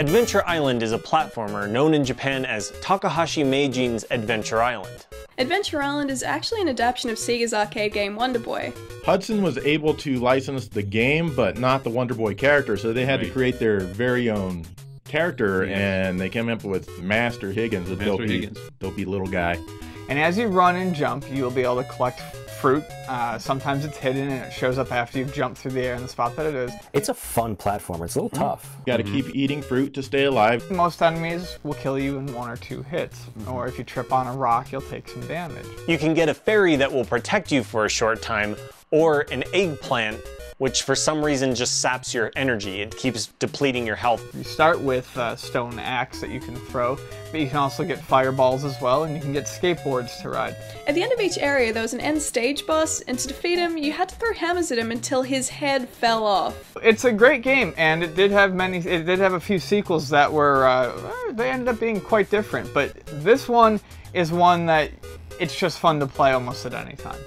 Adventure Island is a platformer known in Japan as Takahashi Meijin's Adventure Island. Adventure Island is actually an adaptation of Sega's arcade game Wonder Boy. Hudson was able to license the game, but not the Wonder Boy character, so they had right. to create their very own character, yeah. and they came up with Master Higgins, a Master dopey, Higgins. dopey little guy. And as you run and jump, you'll be able to collect fruit. Uh, sometimes it's hidden and it shows up after you've jumped through the air in the spot that it is. It's a fun platformer. It's a little mm -hmm. tough. You gotta mm -hmm. keep eating fruit to stay alive. Most enemies will kill you in one or two hits, mm -hmm. or if you trip on a rock, you'll take some damage. You can get a fairy that will protect you for a short time, or an eggplant which for some reason just saps your energy. It keeps depleting your health. You start with a stone axe that you can throw, but you can also get fireballs as well, and you can get skateboards to ride. At the end of each area, there was an end stage boss, and to defeat him, you had to throw hammers at him until his head fell off. It's a great game, and it did have many. It did have a few sequels that were uh, they ended up being quite different, but this one is one that it's just fun to play almost at any time.